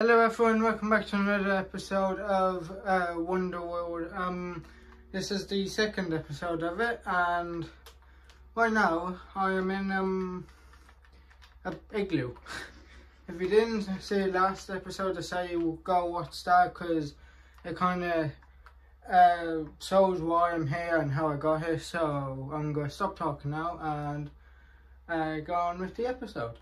Hello everyone, welcome back to another episode of uh, Wonder World. Um, this is the second episode of it, and right now I am in um a igloo. if you didn't see the last episode, I say go watch that because it kind of uh, shows why I'm here and how I got here. So I'm going to stop talking now and uh, go on with the episode.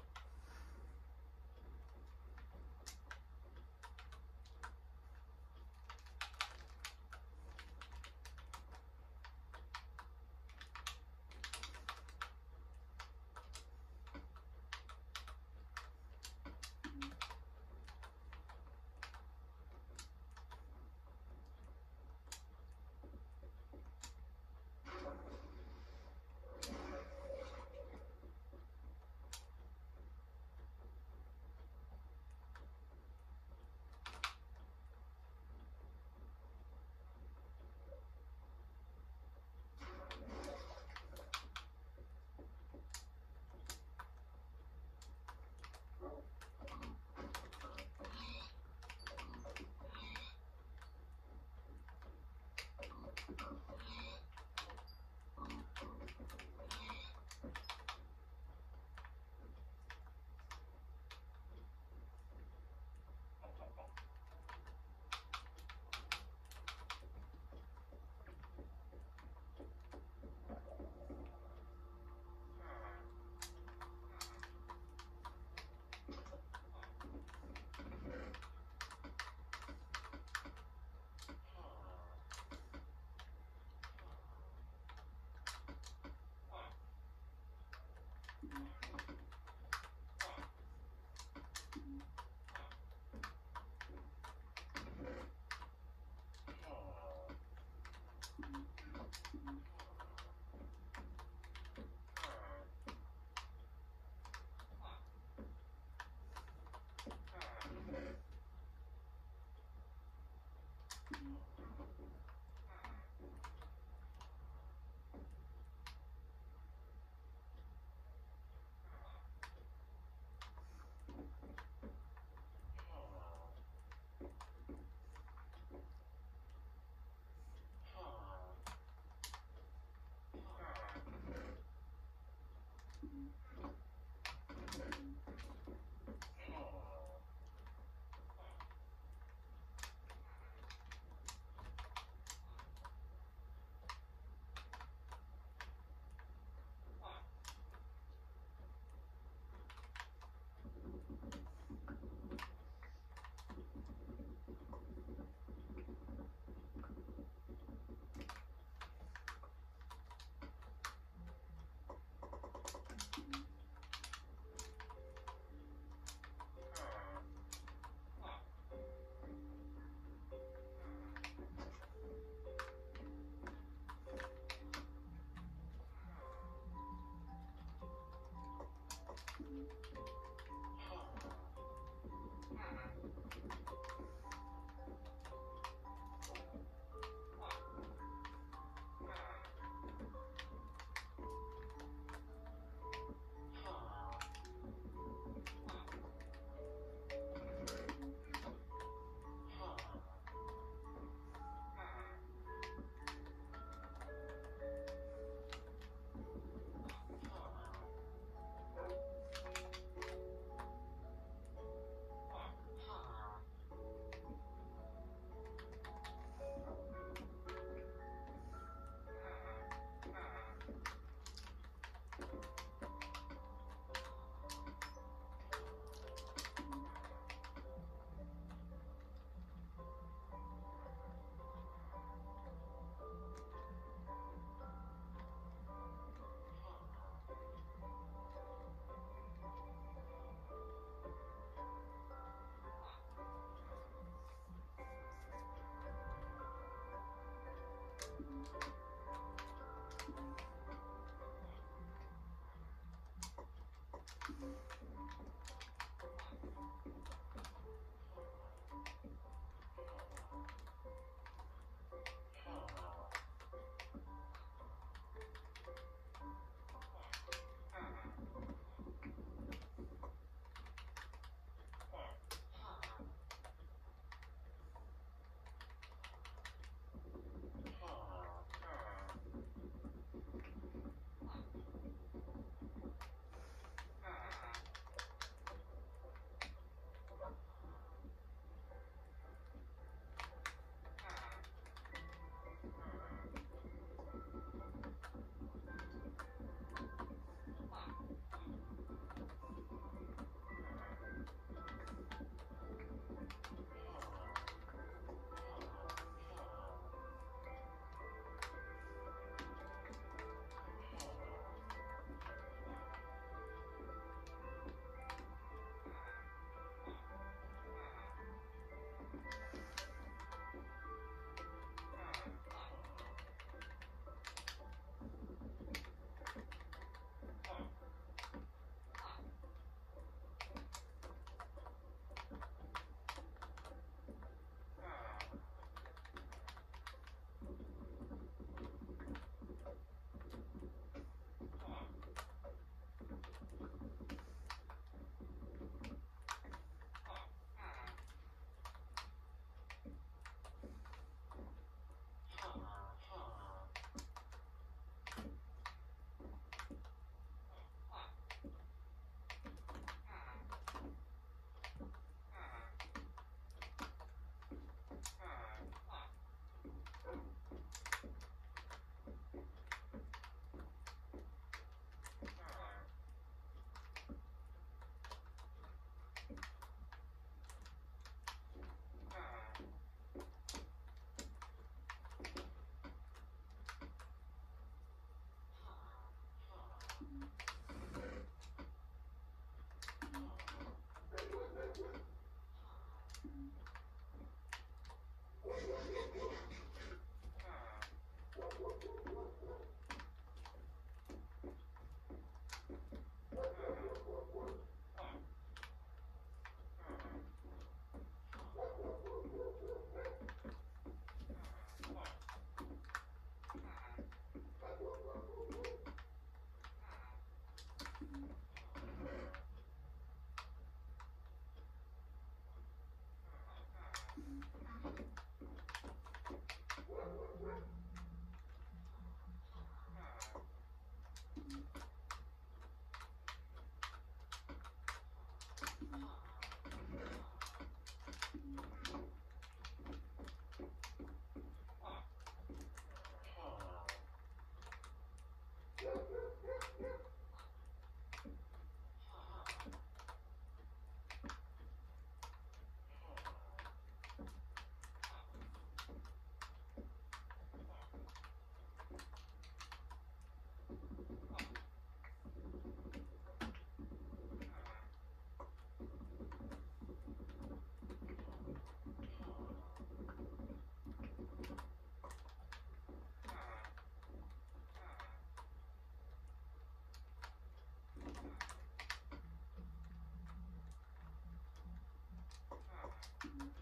Thank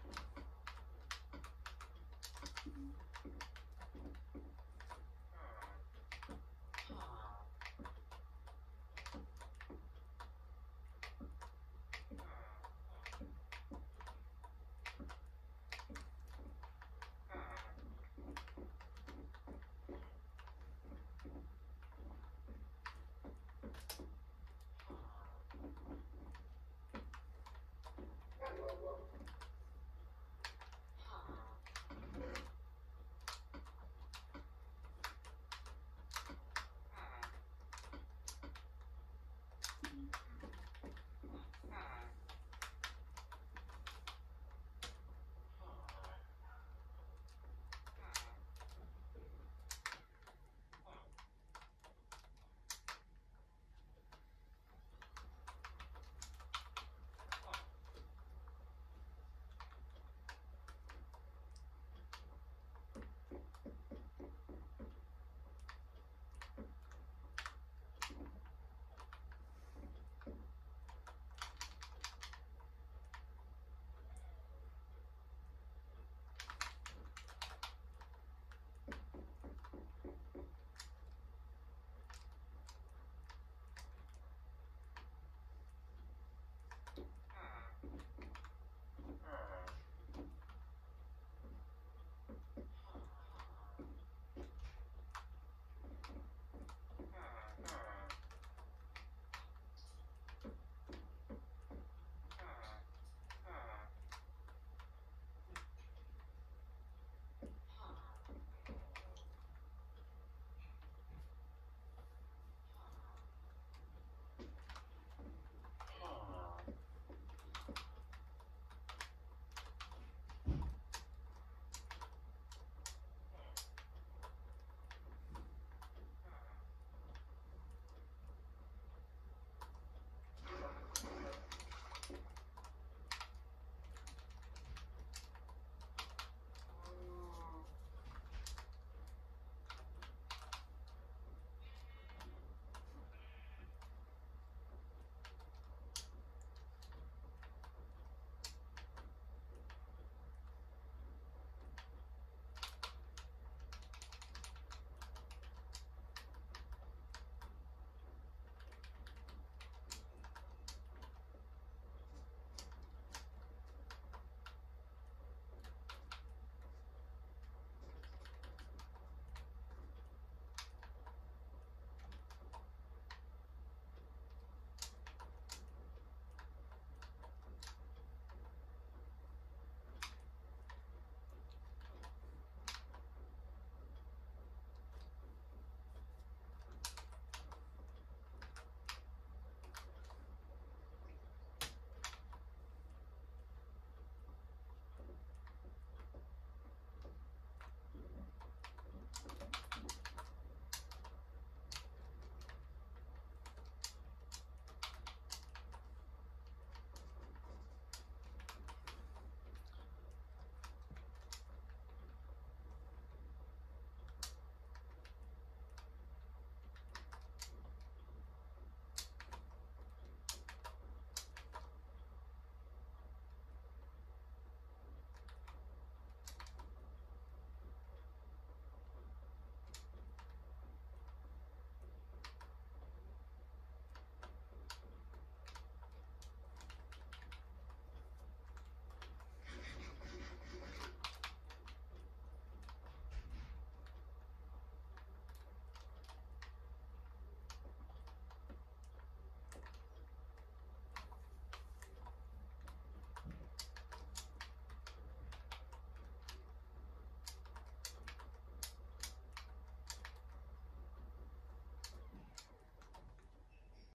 you.